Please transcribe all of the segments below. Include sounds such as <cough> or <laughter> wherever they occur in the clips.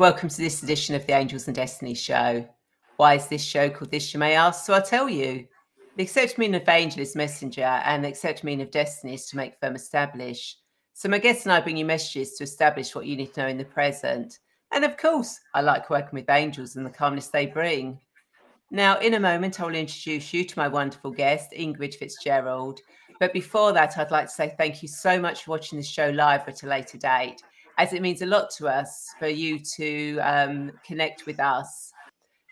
welcome to this edition of the Angels and Destiny show. Why is this show called this, you may ask? So I'll tell you. The accept meaning of angel is messenger, and the accept meaning of destiny is to make firm establish. So my guests and I bring you messages to establish what you need to know in the present. And of course, I like working with angels and the calmness they bring. Now, in a moment, I will introduce you to my wonderful guest, Ingrid Fitzgerald. But before that, I'd like to say thank you so much for watching this show live at a later date as it means a lot to us for you to um, connect with us.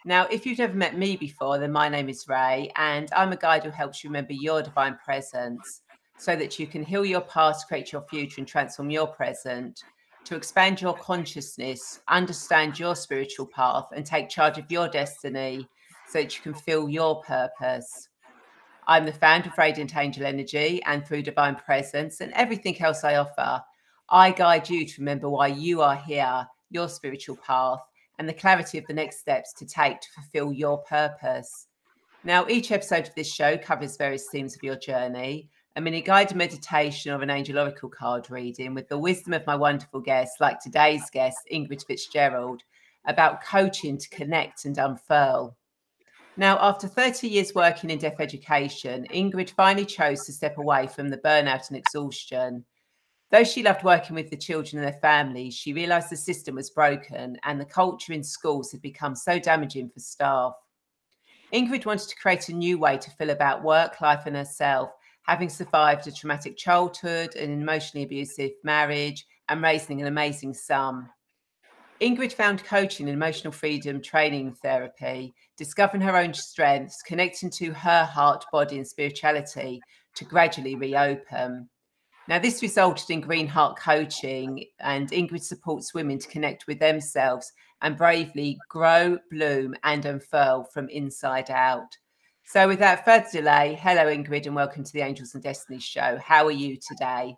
Now, if you've never met me before, then my name is Rae, and I'm a guide who helps you remember your divine presence so that you can heal your past, create your future, and transform your present to expand your consciousness, understand your spiritual path, and take charge of your destiny so that you can feel your purpose. I'm the founder of Radiant Angel Energy and through Divine Presence and everything else I offer. I guide you to remember why you are here, your spiritual path, and the clarity of the next steps to take to fulfill your purpose. Now, each episode of this show covers various themes of your journey a mini guided meditation or an angel oracle card reading with the wisdom of my wonderful guests, like today's guest, Ingrid Fitzgerald, about coaching to connect and unfurl. Now, after 30 years working in deaf education, Ingrid finally chose to step away from the burnout and exhaustion Though she loved working with the children and their families, she realised the system was broken and the culture in schools had become so damaging for staff. Ingrid wanted to create a new way to feel about work, life, and herself, having survived a traumatic childhood, an emotionally abusive marriage, and raising an amazing son. Ingrid found coaching in emotional freedom training therapy, discovering her own strengths, connecting to her heart, body, and spirituality to gradually reopen. Now, this resulted in Green Heart Coaching, and Ingrid supports women to connect with themselves and bravely grow, bloom, and unfurl from inside out. So, without further delay, hello, Ingrid, and welcome to the Angels and Destiny show. How are you today?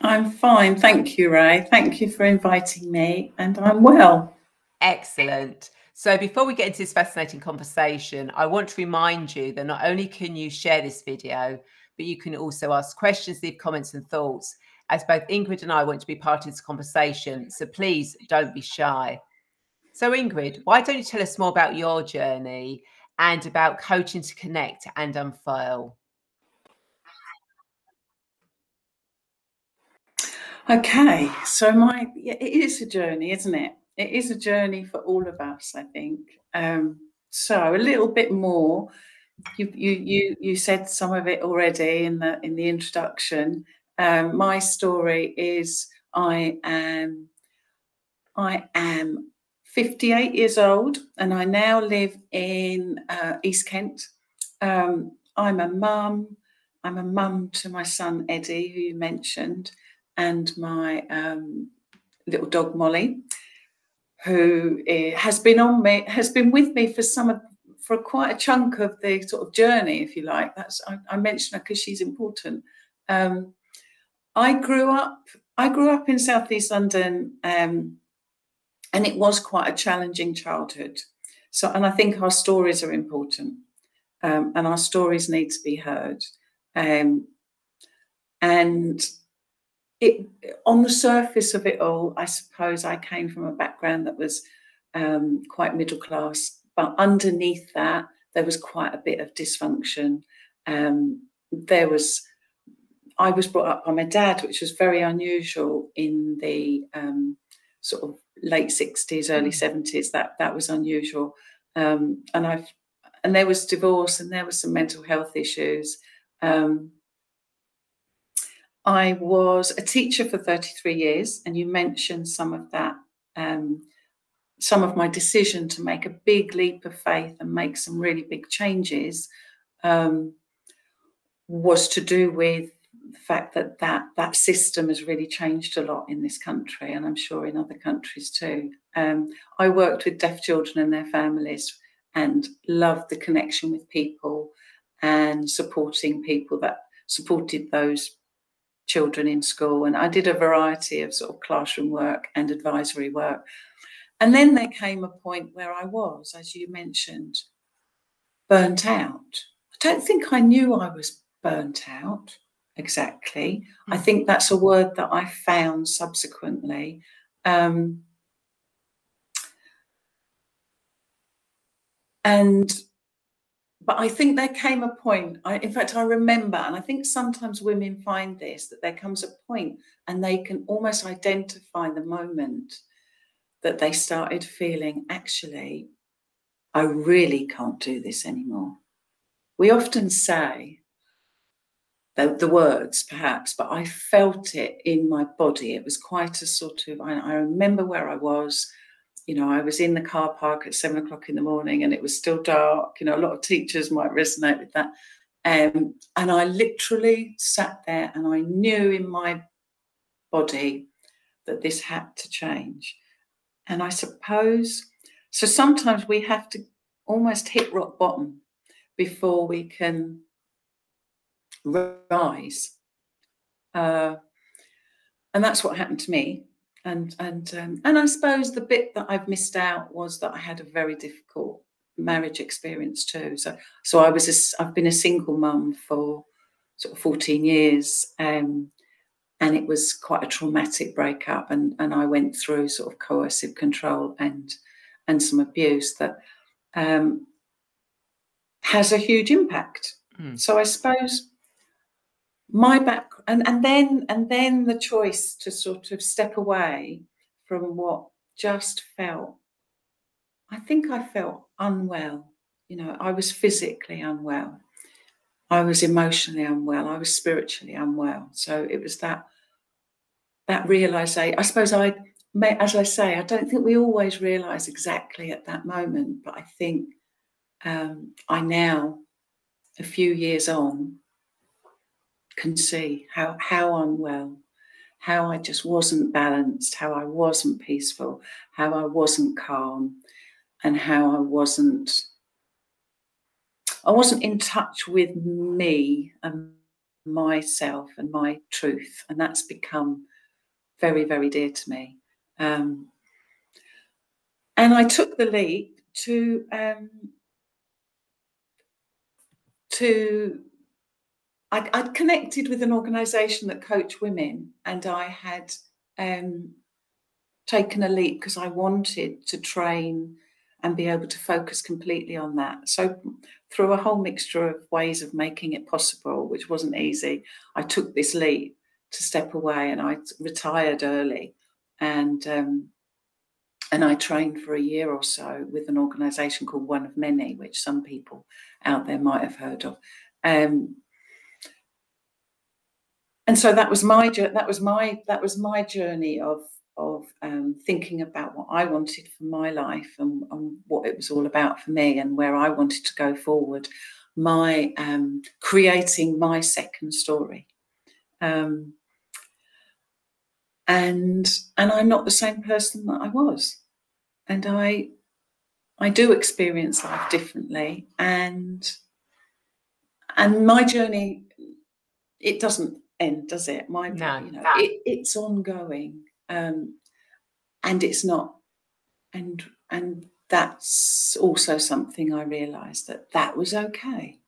I'm fine. Thank you, Rae. Thank you for inviting me, and I'm well. Excellent. So, before we get into this fascinating conversation, I want to remind you that not only can you share this video, but you can also ask questions, leave comments and thoughts, as both Ingrid and I want to be part of this conversation. So please don't be shy. So, Ingrid, why don't you tell us more about your journey and about coaching to connect and unfurl? Okay, so my it is a journey, isn't it? It is a journey for all of us, I think. Um, so a little bit more you you you you said some of it already in the in the introduction. Um, my story is I am I am 58 years old and I now live in uh, East Kent. Um, I'm a mum. I'm a mum to my son Eddie, who you mentioned, and my um, little dog Molly, who eh, has been on me, has been with me for some of for quite a chunk of the sort of journey, if you like. That's I, I mention her because she's important. Um, I grew up. I grew up in southeast London, um, and it was quite a challenging childhood. So, and I think our stories are important, um, and our stories need to be heard. Um, and it, on the surface of it all, I suppose I came from a background that was um, quite middle class but underneath that, there was quite a bit of dysfunction. Um, there was, I was brought up by my dad, which was very unusual in the um, sort of late 60s, early 70s. Mm. That that was unusual. Um, and I've and there was divorce and there was some mental health issues. Um, I was a teacher for 33 years, and you mentioned some of that um, some of my decision to make a big leap of faith and make some really big changes um, was to do with the fact that, that that system has really changed a lot in this country and I'm sure in other countries too. Um, I worked with deaf children and their families and loved the connection with people and supporting people that supported those children in school. And I did a variety of sort of classroom work and advisory work. And then there came a point where I was, as you mentioned, burnt out. I don't think I knew I was burnt out exactly. I mm. think that's a word that I found subsequently. Um, and but I think there came a point. I, in fact, I remember, and I think sometimes women find this that there comes a point and they can almost identify the moment that they started feeling actually, I really can't do this anymore. We often say the, the words, perhaps, but I felt it in my body. It was quite a sort of, I, I remember where I was you know, I was in the car park at seven o'clock in the morning and it was still dark. You know, a lot of teachers might resonate with that. Um, and I literally sat there and I knew in my body that this had to change. And I suppose, so sometimes we have to almost hit rock bottom before we can rise. Uh, and that's what happened to me and and um, and I suppose the bit that I've missed out was that I had a very difficult marriage experience too. So so I was a, I've been a single mum for sort of 14 years, um, and it was quite a traumatic breakup, and and I went through sort of coercive control and and some abuse that um, has a huge impact. Mm. So I suppose my back and, and then and then the choice to sort of step away from what just felt i think i felt unwell you know i was physically unwell i was emotionally unwell i was spiritually unwell. So it was that that realization i suppose i as i say i don't think we always realize exactly at that moment but i think um, i now a few years on can see how how unwell, how I just wasn't balanced, how I wasn't peaceful, how I wasn't calm, and how I wasn't I wasn't in touch with me and myself and my truth, and that's become very very dear to me. Um, and I took the leap to um, to I'd, I'd, connected with an organisation that coach women, and I had um, taken a leap because I wanted to train and be able to focus completely on that. So, through a whole mixture of ways of making it possible, which wasn't easy, I took this leap to step away, and I retired early, and um, and I trained for a year or so with an organisation called One of Many, which some people out there might have heard of. Um, and so that was my that was my that was my journey of of um, thinking about what I wanted for my life and, and, what it was all about for me and where I wanted to go forward. My um, creating my second story, um, and and I'm not the same person that I was, and I I do experience life differently, and and my journey it doesn't end, does it? My, no, you know, no. It, it's ongoing, um, and it's not, and and that's also something I realised that that was okay.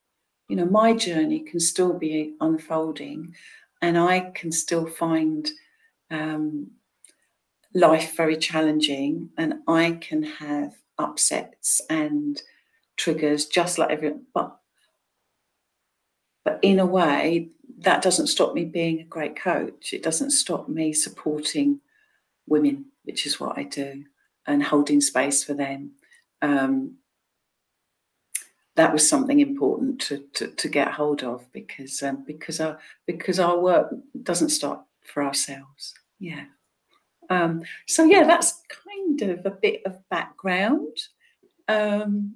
You know, my journey can still be unfolding, and I can still find um, life very challenging, and I can have upsets and triggers just like everyone, but but in a way that doesn't stop me being a great coach. It doesn't stop me supporting women, which is what I do, and holding space for them. Um, that was something important to, to, to get hold of because um, because our because our work doesn't stop for ourselves. Yeah. Um, so yeah, that's kind of a bit of background. Um,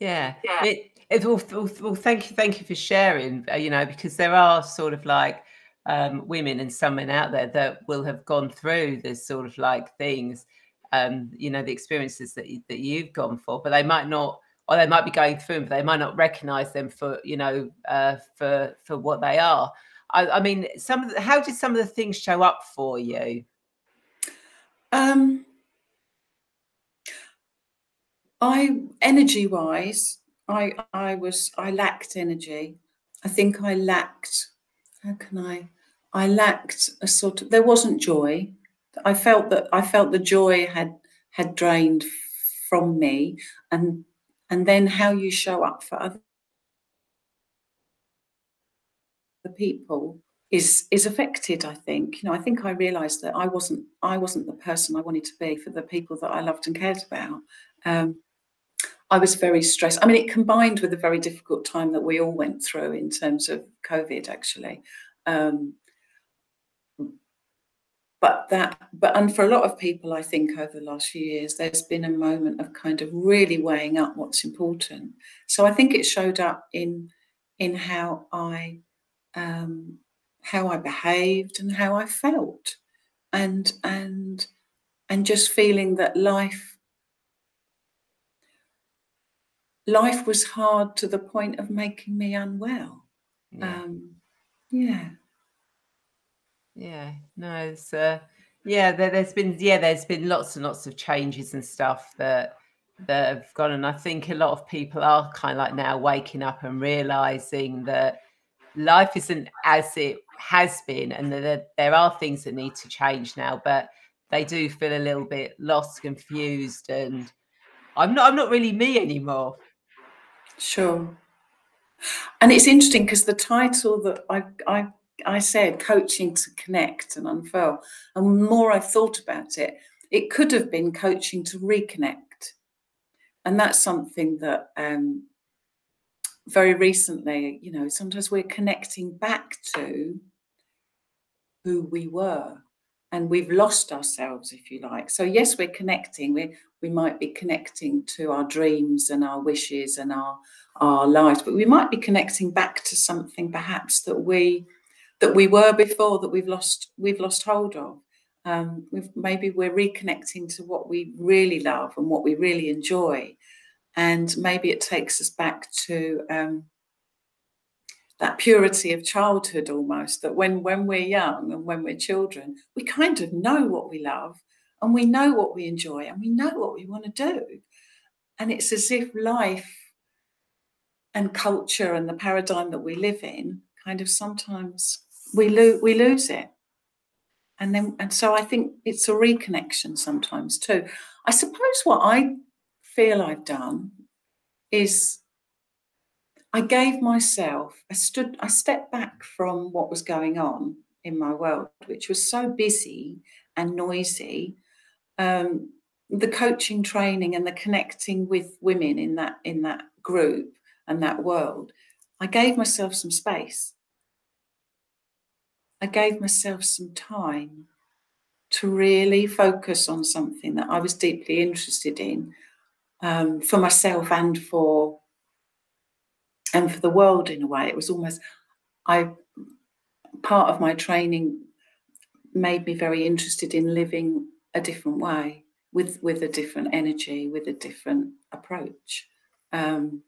yeah, yeah. It, it, well, well, thank you, thank you for sharing. Uh, you know, because there are sort of like um, women and some men out there that will have gone through this sort of like things, um, you know, the experiences that you, that you've gone for, but they might not, or they might be going through them, but they might not recognise them for, you know, uh, for for what they are. I, I mean, some of the, how did some of the things show up for you? Um, I energy wise, I I was I lacked energy. I think I lacked. How can I? I lacked a sort of. There wasn't joy. I felt that I felt the joy had had drained from me, and and then how you show up for other people is is affected i think you know i think i realized that i wasn't i wasn't the person i wanted to be for the people that i loved and cared about um, i was very stressed i mean it combined with a very difficult time that we all went through in terms of covid actually um, but that but and for a lot of people i think over the last few years there's been a moment of kind of really weighing up what's important so i think it showed up in in how i um, how I behaved and how I felt, and and and just feeling that life life was hard to the point of making me unwell. Yeah. Um, yeah. Yeah. No, it's uh, yeah. There, has been yeah. There's been lots and lots of changes and stuff that that have gone, and I think a lot of people are kind of like now waking up and realizing that life isn't as it has been, and there, there are things that need to change now, but they do feel a little bit lost, confused, and I'm not. I'm not really me anymore. Sure. And it's interesting because the title that I, I I said, coaching to connect and unfurl, and the more I thought about it, it could have been coaching to reconnect, and that's something that um, very recently, you know, sometimes we're connecting back to who we were and we've lost ourselves, if you like. So, yes, we're connecting. We, we might be connecting to our dreams and our wishes and our, our lives, but we might be connecting back to something perhaps that we that we were before that we've lost we've lost hold of. Um, maybe we're reconnecting to what we really love and what we really enjoy and maybe it takes us back to um, that purity of childhood almost that when when we're young and when we're children we kind of know what we love and we know what we enjoy and we know what we want to do and it's as if life and culture and the paradigm that we live in kind of sometimes we lose we lose it and then and so i think it's a reconnection sometimes too i suppose what i feel I've done is I gave myself, I stood, I stepped back from what was going on in my world, which was so busy and noisy. Um, the coaching training and the connecting with women in that in that group and that world, I gave myself some space. I gave myself some time to really focus on something that I was deeply interested in um, for myself and for and for the world in a way. It was almost I part of my training made me very interested in living a different way with with a different energy, with a different approach. Um,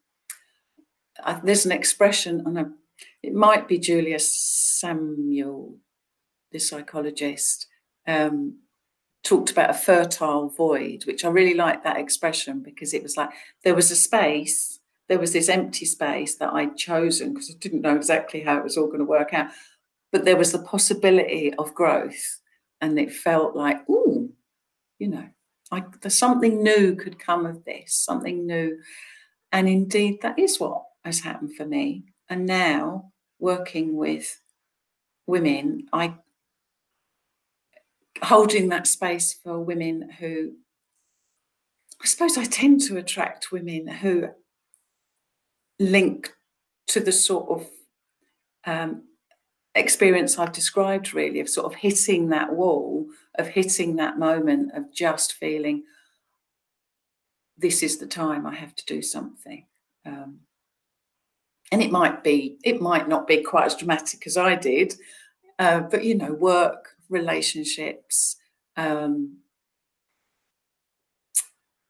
I, there's an expression, and it might be Julius Samuel, the psychologist, um, talked about a fertile void, which I really like that expression because it was like there was a space, there was this empty space that I'd chosen because I didn't know exactly how it was all going to work out. But there was the possibility of growth, and it felt like, oh, you know, like there's something new could come of this, something new. And indeed, that is what has happened for me. And now, working with women, I holding that space for women who I suppose I tend to attract women who link to the sort of um, experience I've described, really, of sort of hitting that wall, of hitting that moment of just feeling this is the time I have to do something. Um, and it might be, it might not be quite as dramatic as I did, uh, but you know, work, relationships, um,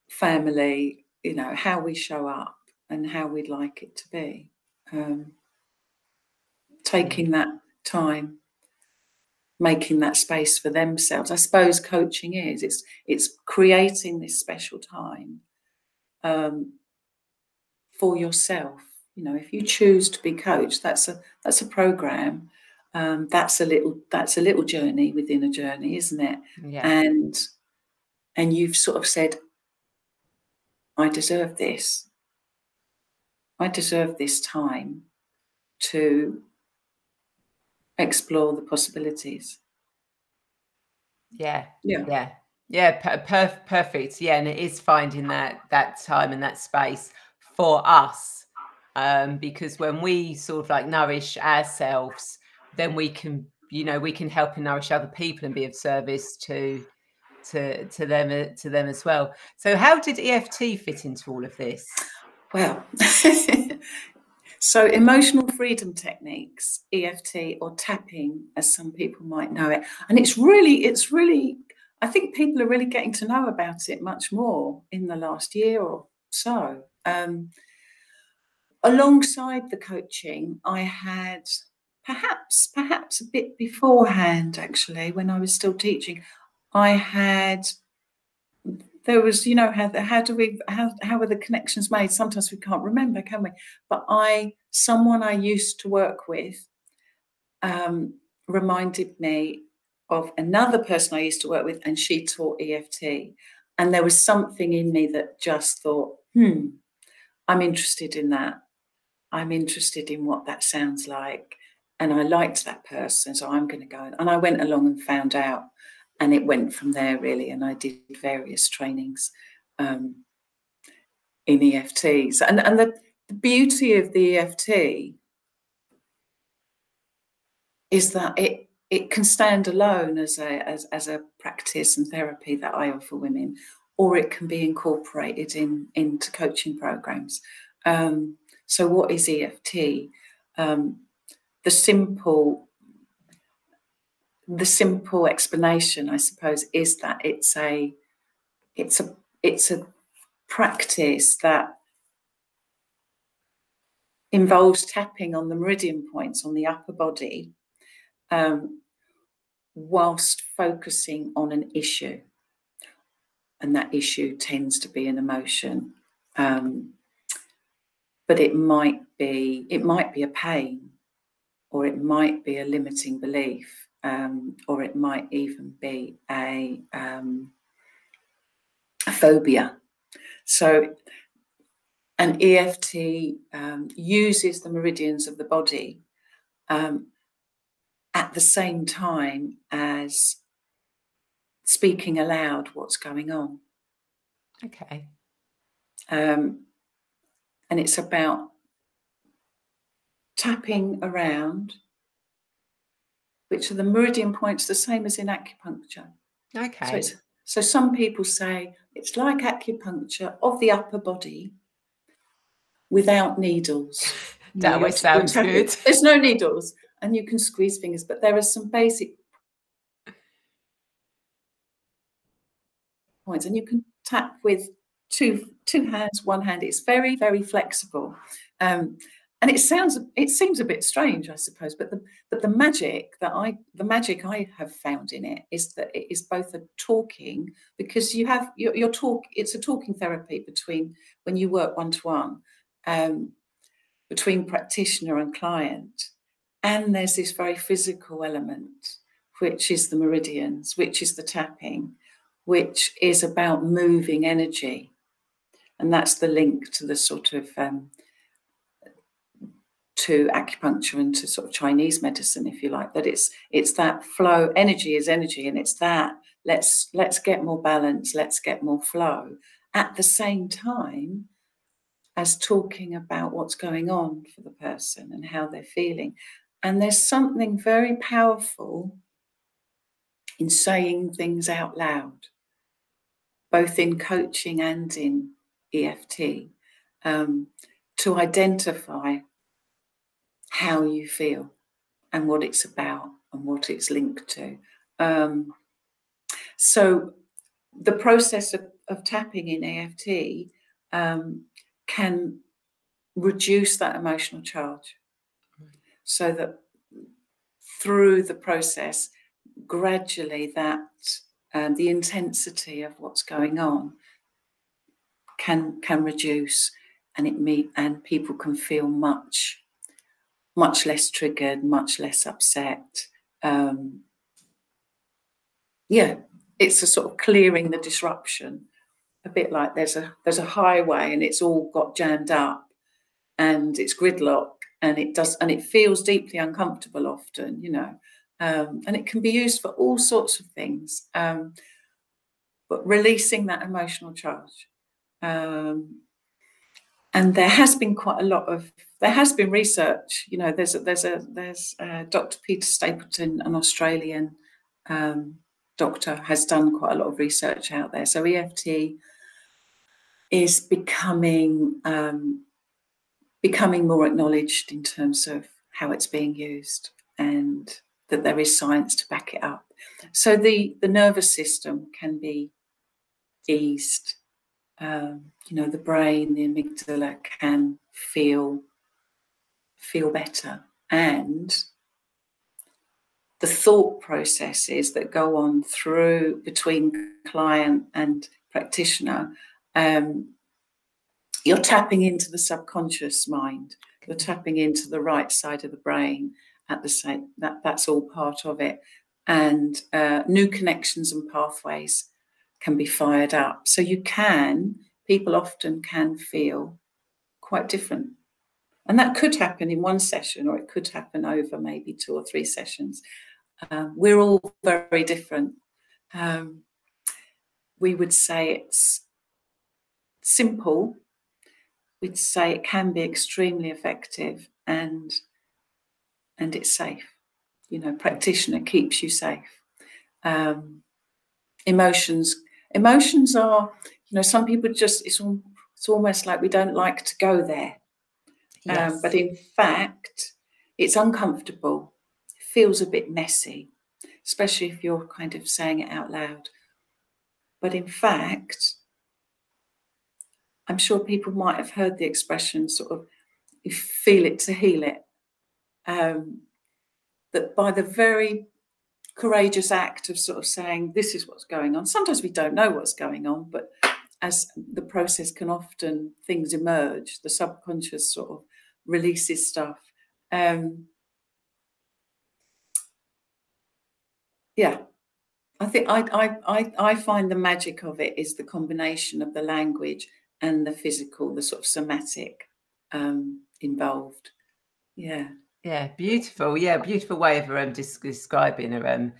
family, you know, how we show up and how we'd like it to be. Um, taking that time, making that space for themselves. I suppose coaching is it's it's creating this special time um, for yourself. You know, if you choose to be coached, that's a that's a program um, that's a little that's a little journey within a journey isn't it yeah. and and you've sort of said i deserve this I deserve this time to explore the possibilities. Yeah. Yeah. Yeah. Yeah. Per- perfect. Yeah. And it is finding that that time and that space for us. Um, because when we sort of like nourish ourselves, then we can, you know, we can help and nourish other people and be of service to to to them uh, to them as well. So how did EFT fit into all of this? Well, <laughs> so emotional freedom techniques, EFT or tapping, as some people might know it, and it's really, it's really, I think people are really getting to know about it much more in the last year or so. Um, alongside the coaching, I had perhaps, perhaps a bit beforehand, actually, when I was still teaching, I had there was, you know, how, how do we, how, how are the connections made? Sometimes we can't remember, can we? But I, someone I used to work with um, reminded me of another person I used to work with, and she taught EFT. And there was something in me that just thought, hmm, I'm interested in that. I'm interested in what that sounds like. And I liked that person, so I'm going to go. And I went along and found out and it went from there really. And I did various trainings um, in EFTs. And, and the, the beauty of the EFT is that it it can stand alone as a as, as a practice and therapy that I offer women, or it can be incorporated in into coaching programs. Um, so, what is EFT? Um, the simple the simple explanation, I suppose, is that it's a it's a it's a practice that involves tapping on the meridian points on the upper body um, whilst focusing on an issue. And that issue tends to be an emotion. Um, but it might be it might be a pain or it might be a limiting belief um, or it might even be a, um, a phobia. So, an EFT um, uses the meridians of the body um, at the same time as speaking aloud what's going on. Okay. Um, and it's about tapping around which are the meridian points, the same as in acupuncture. Okay. So, so some people say it's like acupuncture of the upper body without needles. <laughs> that always sounds good. <laughs> There's no needles, and you can squeeze fingers, but there are some basic points, and you can tap with two two hands, one hand. It's very very flexible. Um, and it sounds it seems a bit strange i suppose but the but the magic that i the magic i have found in it is that it is both a talking because you have your, your talk it's a talking therapy between when you work one to one um, between practitioner and client. And there's this very physical element which is the meridians which is the tapping which is about moving energy. And that's the link to the sort of um, to acupuncture and to sort of Chinese medicine, if you like. That it's it's that flow. Energy is energy, and it's that let's let's get more balance, let's get more flow. At the same time as talking about what's going on for the person and how they're feeling. And there's something very powerful in saying things out loud, both in coaching and in EFT, um, to identify how you feel and what it's about and what it's linked to. Um, so the process of, of tapping in EFT um, can reduce that emotional charge so that through the process, gradually that um, the intensity of what's going on can can reduce and it meet and people can feel much much less triggered, much less upset. Um, yeah, it's a sort of clearing the disruption, a bit like there's a there's a highway and it's all got jammed up, and it's gridlock and it does and it feels deeply uncomfortable often you know um, and it can be used for all sorts of things um, but releasing that emotional charge um, and there has been quite a lot of there has been research you know there's a, there's a there's a dr peta stapleton an australian um, doctor has done quite a lot of research out there so eft is becoming um, becoming more acknowledged in terms of how it's being used and that there is science to back it up. So the, the nervous system can be eased. Um, you know, the brain, the amygdala can feel feel better, and the thought processes that go on through between client and practitioner um, you're tapping into the subconscious mind. You're tapping into the right side of the brain at the same that that's all part of it. And uh, new connections and pathways can be fired up. So you can people often can feel quite different. And that could happen in one session or it could happen over maybe two or three sessions. Um, we're all very different. Um, we would say it's simple. We'd say it can be extremely effective and and it's safe. You know, practitioner keeps you safe. Um, emotions emotions are you know some people just it's it's almost like we don't like to go there um, yes. um, but in fact it's uncomfortable it feels a bit messy especially if you're kind of saying it out loud but in fact I'm sure people might have heard the expression sort of you feel it to heal it. Um, that by the very courageous act of sort of saying this is what's going on, sometimes we don't know what's going on, but as the process can often things emerge, the subconscious sort of releases stuff. Um, yeah, I think I, I I find the magic of it is the combination of the language and the physical, the sort of somatic um, involved. Yeah. Yeah, beautiful. Yeah, beautiful way of um, describing a um,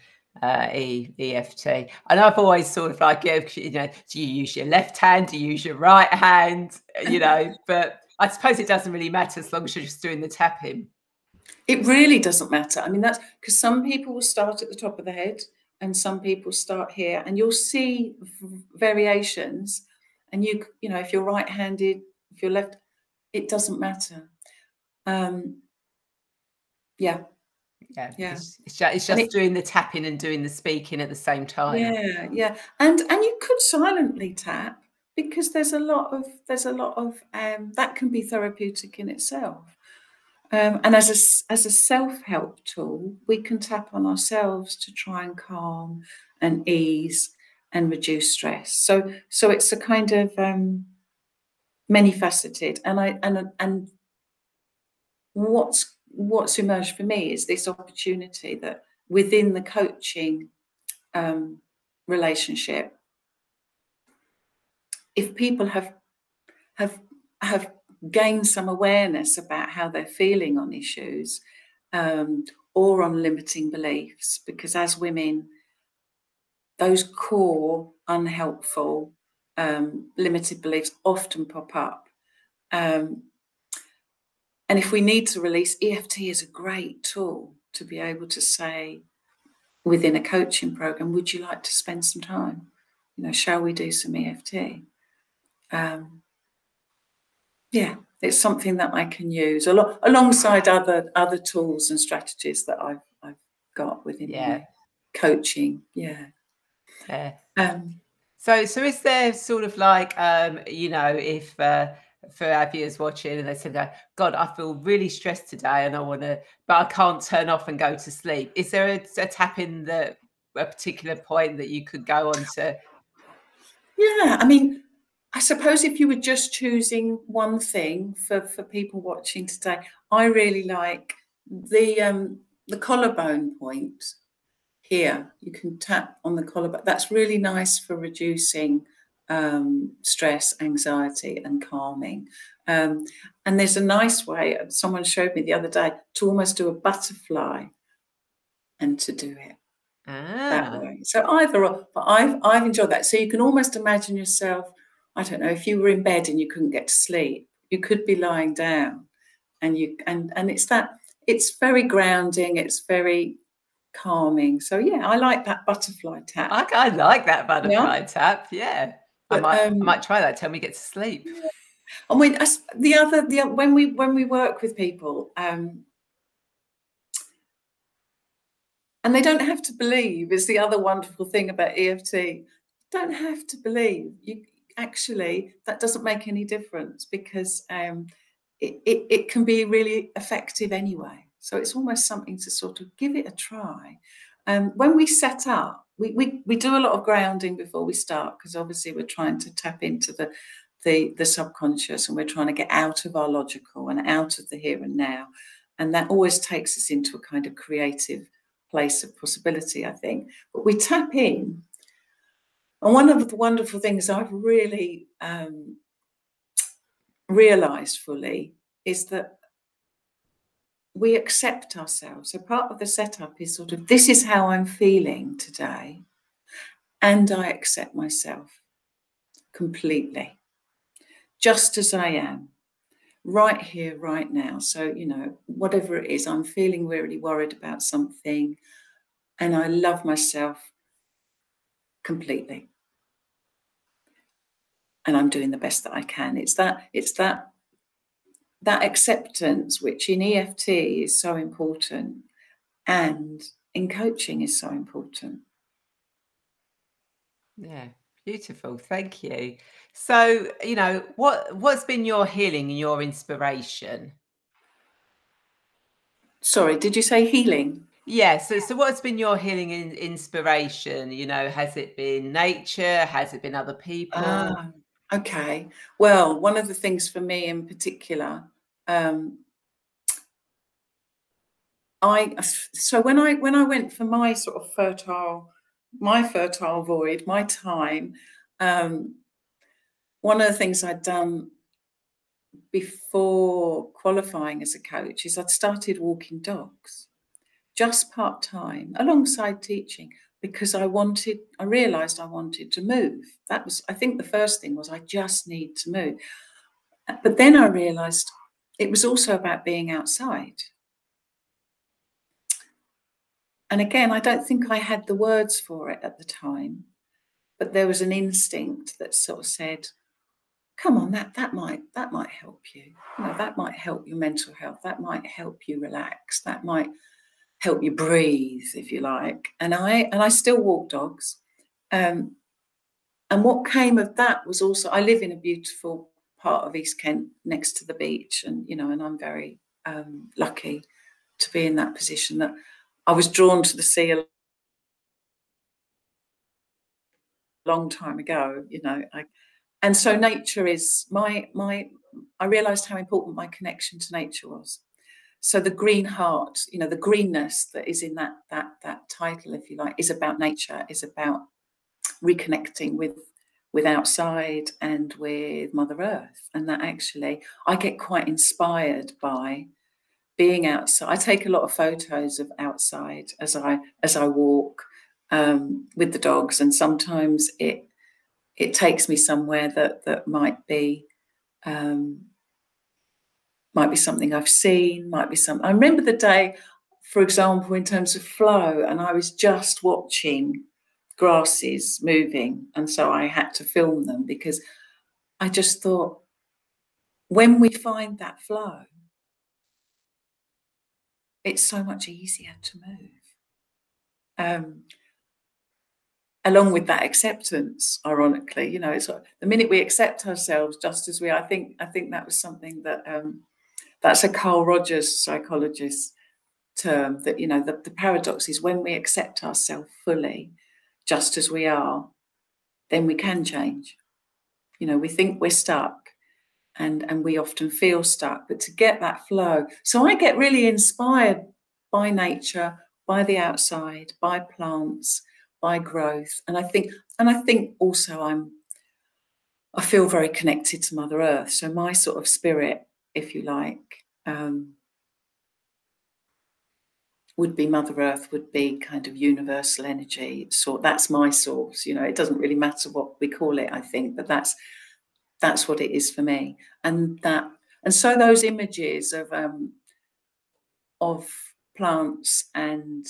uh, e- EFT. And I've always sort of like, you know, do you use your left hand? Do you use your right hand? You know, <laughs> but I suppose it doesn't really matter as long as you're just doing the tapping. It really doesn't matter. I mean, that's because some people will start at the top of the head and some people start here, and you'll see variations and you you know if you're right-handed if you're left it doesn't matter um yeah. Yeah yeah. it's, it's just, it's just it, doing the tapping and doing the speaking at the same time. Yeah yeah. And and you could silently tap because there's a lot of there's a lot of um that can be therapeutic in itself. Um, and as a as a self help tool, we can tap on ourselves to try and calm and ease and reduce stress. So so it's a kind of um, many faceted, and I and and what's what's emerged for me is this opportunity that within the coaching um, relationship, if people have have have gained some awareness about how they're feeling on issues um, or on limiting beliefs, because as women those core unhelpful um, limited beliefs often pop up. Um, and if we need to release, EFT is a great tool to be able to say within a coaching program, would you like to spend some time? You know, shall we do some EFT? Um, yeah, it's something that I can use al- alongside other other tools and strategies that I've I've got within yeah. coaching. Yeah. Yeah. Um, so, so is there sort of like, um, you know, if uh, for our viewers watching and they said, God, I feel really stressed today and I want to, but I can't turn off and go to sleep. Is there a, a tap in the a particular point that you could go on to? Yeah, I mean, I suppose if you were just choosing one thing for for people watching today, I really like the um the collarbone point here. You can tap on the collarbone. That's really nice for reducing um, stress, anxiety, and calming. Um, and there's a nice way, someone showed me the other day, to almost do a butterfly and to do it ah. that way. So either or, but I've, I've enjoyed that. So you can almost imagine yourself, I don't know, if you were in bed and you couldn't get to sleep, you could be lying down and you and and it's that it's very grounding it's very calming so yeah i like that butterfly tap i, I like that butterfly yeah. tap yeah but, I, might, um, I might try that tell me get to sleep and when the other the when we when we work with people um and they don't have to believe is the other wonderful thing about eft don't have to believe you actually that doesn't make any difference because um it, it, it can be really effective anyway. So it's almost something to sort of give it a try. Um, when we set up, we, we, we do a lot of grounding before we start because obviously we're trying to tap into the, the, the subconscious and we're trying to get out of our logical and out of the here and now. And that always takes us into a kind of creative place of possibility, I think. But we tap in. And one of the wonderful things I've really um, realized fully is that we accept ourselves. So part of the setup is sort of this is how I'm feeling today, and I accept myself completely, just as I am, right here, right now. So, you know, whatever it is, I'm feeling really worried about something, and I love myself completely and I'm doing the best that I can. It's that it's that that acceptance which in EFT is so important and in coaching is so important. Yeah, beautiful. Thank you. So, you know, what what's been your healing and your inspiration? Sorry, did you say healing? Yeah. So, so what's been your healing and inspiration? You know, has it been nature? Has it been other people? Uh, Okay. Well, one of the things for me in particular, um, I so when I when I went for my sort of fertile, my fertile void, my time, um, one of the things I'd done before qualifying as a coach is I'd started walking dogs, just part time, alongside teaching because I wanted, I realized I wanted to move. That was, I think the first thing was I just need to move. But then I realized it was also about being outside. And again, I don't think I had the words for it at the time, but there was an instinct that sort of said, come on, that that might that might help you. You know, that might help your mental health. That might help you relax. That might help you breathe, if you like. And I and I still walk dogs. Um, and what came of that was also I live in a beautiful part of East Kent next to the beach, and you know, and I'm very um, lucky to be in that position that I was drawn to the sea a long time ago. You know, I, and so nature is my my. I realised how important my connection to nature was so the green heart you know the greenness that is in that that that title if you like is about nature is about reconnecting with with outside and with mother earth. And that actually i get quite inspired by being outside. I take a lot of photos of outside as i as i walk um, with the dogs and sometimes it it takes me somewhere that that might be um, might be something I've seen, might be something. I remember the day, for example, in terms of flow, and I was just watching grasses moving, and so I had to film them because I just thought when we find that flow, it's so much easier to move. Um, along with that acceptance ironically you know it's the minute we accept ourselves just as we are i think i think that was something that um, that's a Carl Rogers psychologist term that, you know, the, the paradox is when we accept ourselves fully, just as we are, then we can change. You know, we think we're stuck and, and we often feel stuck, but to get that flow. So I get really inspired by nature, by the outside, by plants, by growth. And I think, and I think also I'm I feel very connected to Mother Earth. So my sort of spirit, if you like, um, would be Mother Earth, would be kind of universal energy. So that's my source. You know, it doesn't really matter what we call it, I think, but that's that's what it is for me. And that and so those images of um, of plants and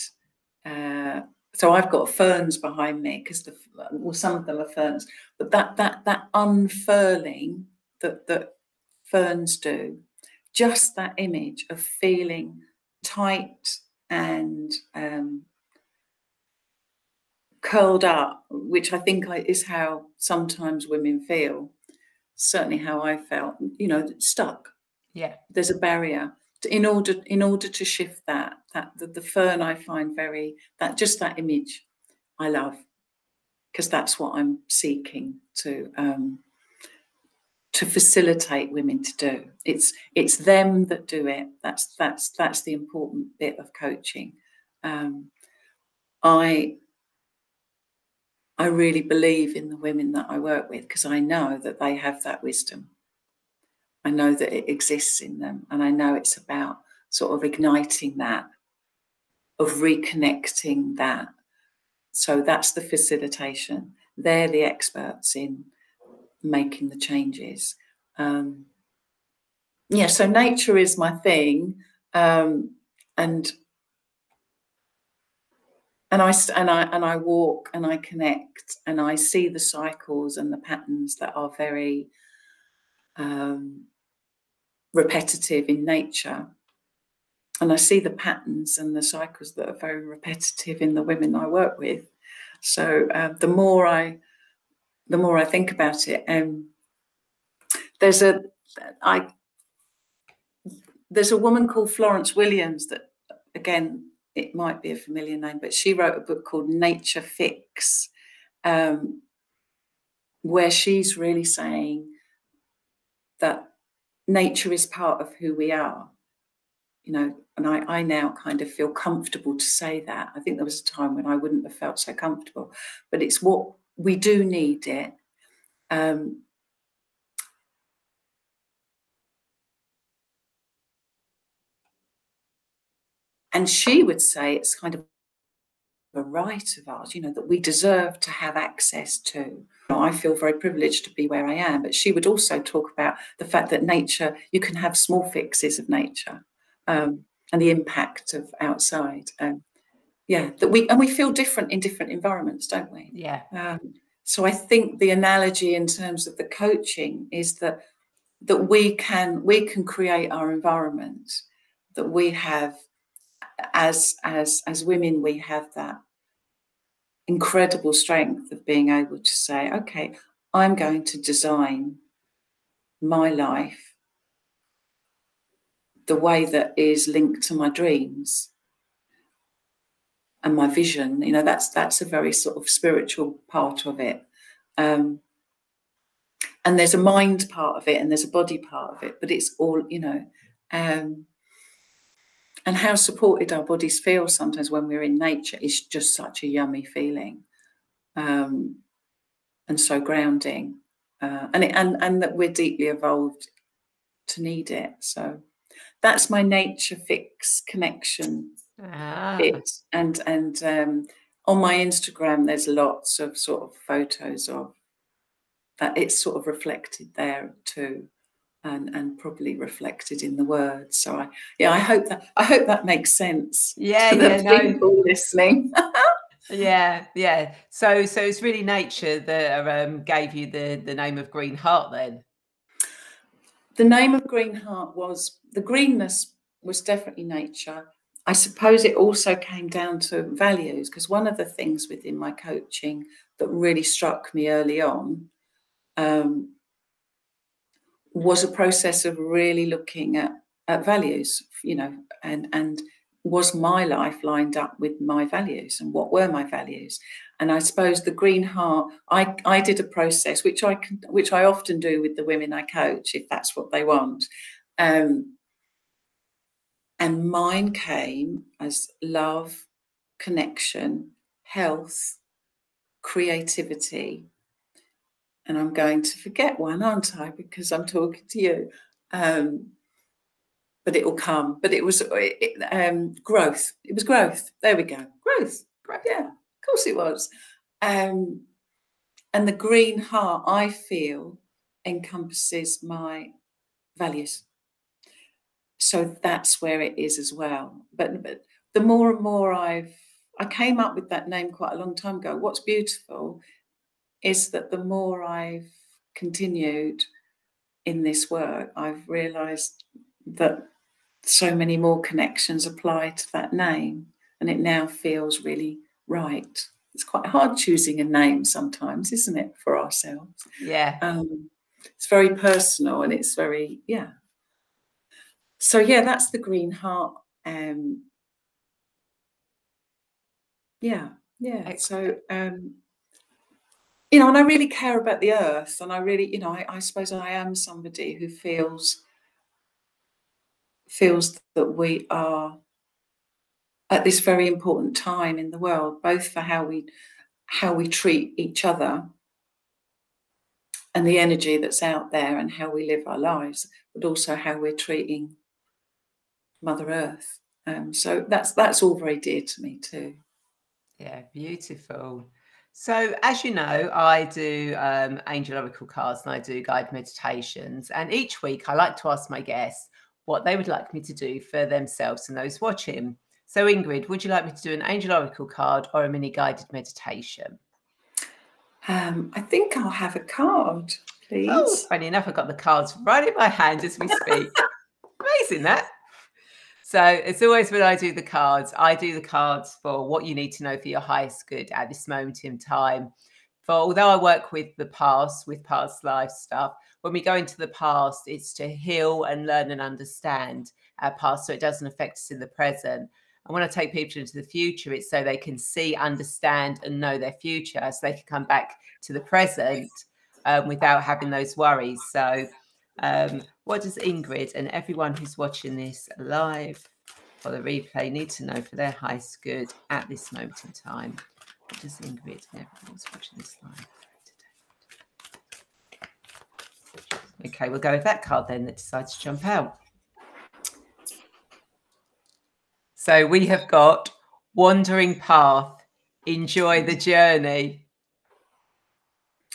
uh, so I've got ferns behind me because the well some of them are ferns, but that that that unfurling that that ferns do, just that image of feeling tight and um, curled up, which I think is how sometimes women feel. Certainly, how I felt. You know, stuck. Yeah, there's a barrier. In order, in order to shift that, that the, the fern I find very that just that image, I love, because that's what I'm seeking to um, to facilitate women to do. It's it's them that do it. That's that's that's the important bit of coaching. Um, I I really believe in the women that I work with because I know that they have that wisdom. I know that it exists in them, and I know it's about sort of igniting that, of reconnecting that. So that's the facilitation. They're the experts in making the changes. Um, yeah, so nature is my thing, um, and and I and I and I walk and I connect and I see the cycles and the patterns that are very um, repetitive in nature, and I see the patterns and the cycles that are very repetitive in the women I work with. So uh, the more I the more I think about it. Um, there's a I there's a woman called Florence Williams that again it might be a familiar name, but she wrote a book called Nature Fix, um, where she's really saying that nature is part of who we are. You know, and I, I now kind of feel comfortable to say that. I think there was a time when I wouldn't have felt so comfortable, but it's what we do need it. Um, and she would say it's kind of a right of ours, you know, that we deserve to have access to. I feel very privileged to be where I am, but she would also talk about the fact that nature, you can have small fixes of nature um, and the impact of outside. Um, yeah, that we and we feel different in different environments, don't we? Yeah. Um, so I think the analogy in terms of the coaching is that that we can we can create our environment that we have as as as women we have that incredible strength of being able to say okay i'm going to design my life the way that is linked to my dreams and my vision you know that's that's a very sort of spiritual part of it. Um, and there's a mind part of it and there's a body part of it but it's all you know um, and how supported our bodies feel sometimes when we're in nature is just such a yummy feeling um, and so grounding uh, and, it, and and that we're deeply evolved to need it. So that's my nature fix connection Ah. It, and and um, on my Instagram, there's lots of sort of photos of that. It's sort of reflected there too, and and probably reflected in the words. So I yeah, I hope that I hope that makes sense. Yeah, yeah, no. people listening. yeah, yeah. So so it's really nature that um, gave you the the name of Green Heart then. The name of Green Heart was the greenness was definitely nature I suppose it also came down to values because one of the things within my coaching that really struck me early on um, was a process of really looking at, at values, you know, and and was my life lined up with my values and what were my values? And i suppose the green heart i i did a process which i can which i often do with the women i coach if that's what they want um, and mine came as love, connection, health, creativity, and I'm going to forget one, aren't I? Because I'm talking to you. Um, but it will come. But it was it, um, growth. It was growth. There we go. Growth. Growth. Yeah, of course it was. Um, and the green heart, I feel, encompasses my values. So that's where it is as well. But, but the more and more I've, I came up with that name quite a long time ago. What's beautiful is that the more I've continued in this work, I've realized that so many more connections apply to that name and it now feels really right. It's quite hard choosing a name sometimes, isn't it, for ourselves? Yeah. Um, it's very personal and it's very, yeah. So, yeah, that's the green heart. Um, yeah, yeah. So, um, you know, and I really care about the earth, and I really, you know, I, I suppose I am somebody who feels feels that we are at this very important time in the world, both for how we how we treat each other and the energy that's out there and how we live our lives, but also how we're treating Mother Earth. Um, so that's that's all very dear to me too. Yeah, beautiful. So, as you know, I do um, angel oracle cards and I do guided meditations. And each week, I like to ask my guests what they would like me to do for themselves and those watching. So, Ingrid, would you like me to do an angel oracle card or a mini guided meditation? Um, I think I'll have a card, please. Oh, funny enough, I've got the cards right in my hand as we speak. <laughs> Amazing that. So it's always when I do the cards, I do the cards for what you need to know for your highest good at this moment in time. For although I work with the past, with past life stuff, when we go into the past, it's to heal and learn and understand our past so it doesn't affect us in the present. And when I take people into the future, it's so they can see, understand, and know their future so they can come back to the present um, without having those worries. So um, what does Ingrid and everyone who's watching this live or the replay need to know for their highest good at this moment in time? What does Ingrid and everyone who's watching this live today? Okay, we'll go with that card then that decides to jump out. So we have got Wandering Path, Enjoy the Journey.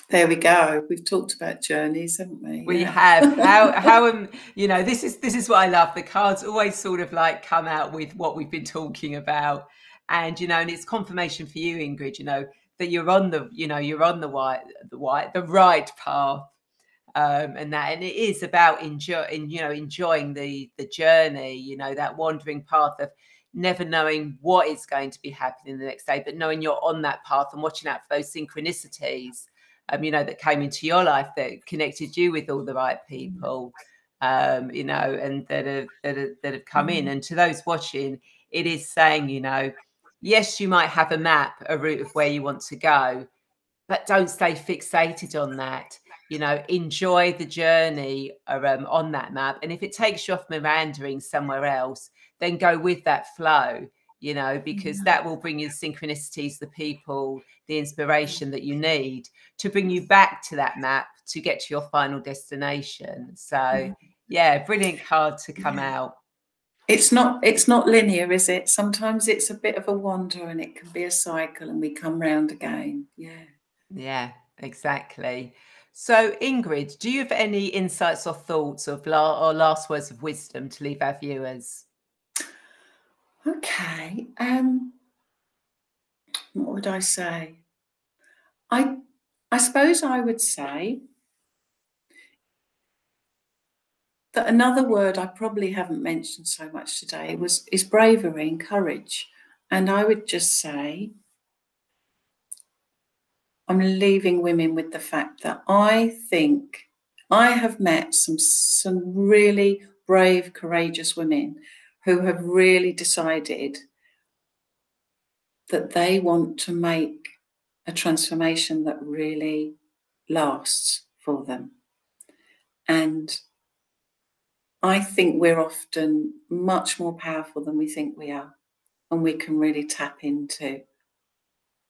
There we go. We've talked about journeys, haven't we? We yeah. have. How <laughs> how um you know this is this is what I love. The cards always sort of like come out with what we've been talking about, and you know, and it's confirmation for you, Ingrid. You know that you're on the you know you're on the white the white the right path, um, and that and it is about enjoying you know enjoying the the journey. You know that wandering path of never knowing what is going to be happening the next day, but knowing you're on that path and watching out for those synchronicities um, you know, that came into your life that connected you with all the right mm. people, um, you know, and that have that have, that have come mm. in. And to those watching, it is saying, you know, yes, you might have a map, a route of where you want to go, but don't stay fixated on that. You know, enjoy the journey um, on that map. And if it takes you off meandering somewhere else, then go with that flow you know, because that will bring you the synchronicities, the people, the inspiration that you need to bring you back to that map to get to your final destination. So, yeah, brilliant card to come yeah. out. It's not it's not linear, is it? Sometimes it's a bit of a wander and it can be a cycle and we come round again. Yeah. Yeah, exactly. So, Ingrid, do you have any insights or thoughts of la- or last words of wisdom to leave our viewers? Okay. Um, what would I say? I I suppose I would say that another word I probably haven't mentioned so much today was is bravery and courage. And I would just say I'm leaving women with the fact that I think I have met some some really brave, courageous women who have really decided that they want to make a transformation that really lasts for them. And I think we're often much more powerful than we think we are, and we can really tap into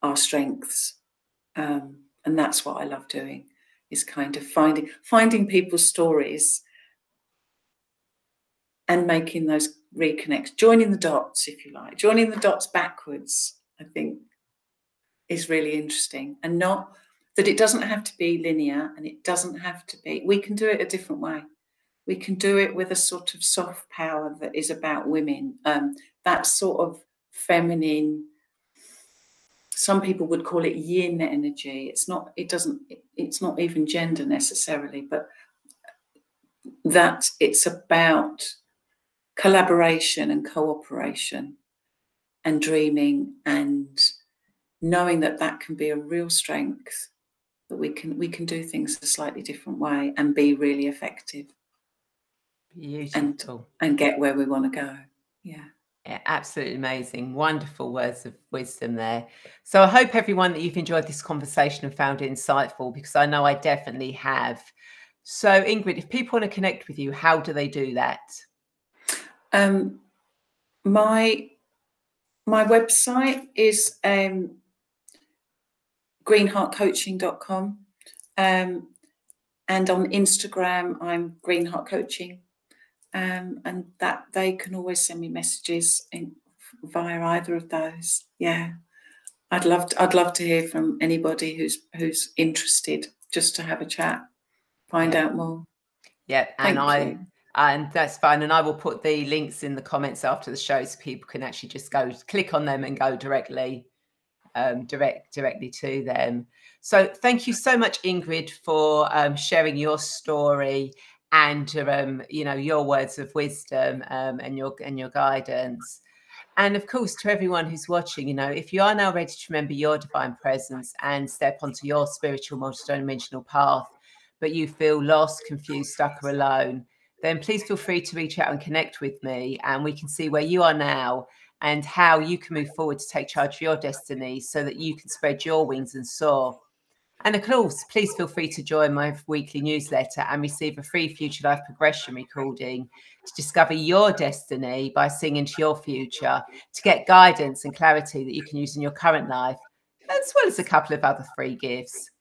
our strengths. Um, and that's what I love doing is kind of finding finding people's stories and making those reconnects, joining the dots, if you like, joining the dots backwards, I think is really interesting. And not that it doesn't have to be linear and it doesn't have to be, we can do it a different way. We can do it with a sort of soft power that is about women, um, that sort of feminine. Some people would call it yin energy. It's not, it doesn't, it's not even gender necessarily, but that it's about collaboration and cooperation and dreaming and knowing that that can be a real strength that we can we can do things a slightly different way and be really effective Beautiful. and and get where we want to go yeah yeah, absolutely amazing. Wonderful words of wisdom there. So I hope everyone that you've enjoyed this conversation and found it insightful because I know I definitely have. So Ingrid, if people want to connect with you, how do they do that? Um, my my website is um, greenheartcoaching.com. Um, and on Instagram, I'm Greenheart Coaching. Um, and that they can always send me messages in, via either of those. Yeah. I'd love to, I'd love to hear from anybody who's who's interested just to have a chat, find out more. Yeah, and Thank I you and that's fine. And I will put the links in the comments after the show so people can actually just go click on them and go directly um, direct directly to them. So thank you so much, Ingrid, for um, sharing your story and um, you know your words of wisdom um, and your and your guidance. And of course, to everyone who's watching, you know, if you are now ready to remember your divine presence and step onto your spiritual multidimensional path, but you feel lost, confused, stuck, or alone, then please feel free to reach out and connect with me and we can see where you are now and how you can move forward to take charge of your destiny so that you can spread your wings and soar. And of course, please feel free to join my weekly newsletter and receive a free future life progression recording to discover your destiny by seeing into your future, to get guidance and clarity that you can use in your current life, as well as a couple of other free gifts.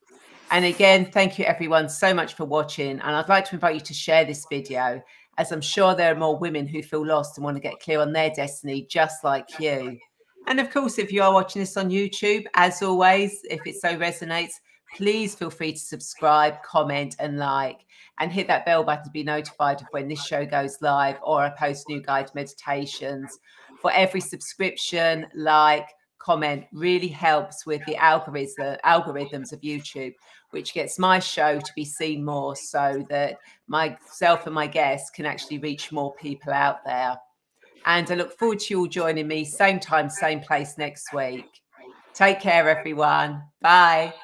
And again, thank you everyone so much for watching. And I'd like to invite you to share this video as I'm sure there are more women who feel lost and want to get clear on their destiny, just like you. And of course, if you are watching this on YouTube, as always, if it so resonates, please feel free to subscribe, comment, and like, and hit that bell button to be notified of when this show goes live or I post new guided meditations. For every subscription, like, comment really helps with the algorithm, algorithms of YouTube, which gets my show to be seen more so that myself and my guests can actually reach more people out there. And I look forward to you all joining me, same time, same place next week. Take care, everyone. Bye.